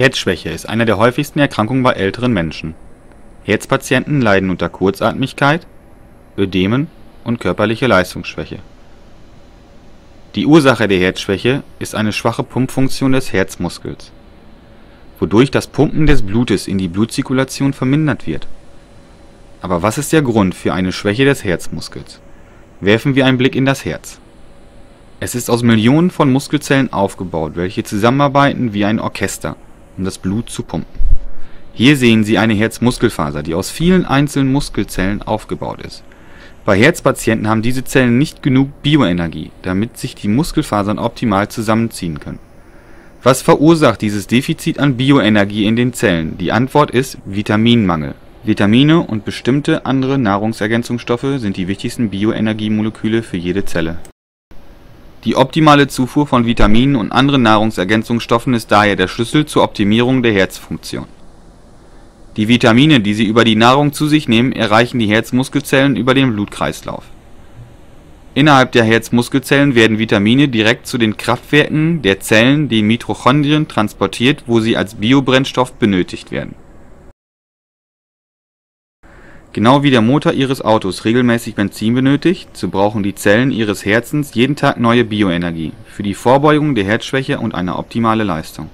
Herzschwäche ist eine der häufigsten Erkrankungen bei älteren Menschen. Herzpatienten leiden unter Kurzatmigkeit, Ödemen und körperlicher Leistungsschwäche. Die Ursache der Herzschwäche ist eine schwache Pumpfunktion des Herzmuskels, wodurch das Pumpen des Blutes in die Blutzirkulation vermindert wird. Aber was ist der Grund für eine Schwäche des Herzmuskels? Werfen wir einen Blick in das Herz. Es ist aus Millionen von Muskelzellen aufgebaut, welche zusammenarbeiten wie ein Orchester, um das Blut zu pumpen. Hier sehen Sie eine Herzmuskelfaser, die aus vielen einzelnen Muskelzellen aufgebaut ist. Bei Herzpatienten haben diese Zellen nicht genug Bioenergie, damit sich die Muskelfasern optimal zusammenziehen können. Was verursacht dieses Defizit an Bioenergie in den Zellen? Die Antwort ist Vitaminmangel. Vitamine und bestimmte andere Nahrungsergänzungsstoffe sind die wichtigsten Bioenergiemoleküle für jede Zelle. Die optimale Zufuhr von Vitaminen und anderen Nahrungsergänzungsstoffen ist daher der Schlüssel zur Optimierung der Herzfunktion. Die Vitamine, die Sie über die Nahrung zu sich nehmen, erreichen die Herzmuskelzellen über den Blutkreislauf. Innerhalb der Herzmuskelzellen werden Vitamine direkt zu den Kraftwerken der Zellen, den Mitochondrien, transportiert, wo sie als Biobrennstoff benötigt werden. Genau wie der Motor Ihres Autos regelmäßig Benzin benötigt, so brauchen die Zellen Ihres Herzens jeden Tag neue Bioenergie für die Vorbeugung der Herzschwäche und eine optimale Leistung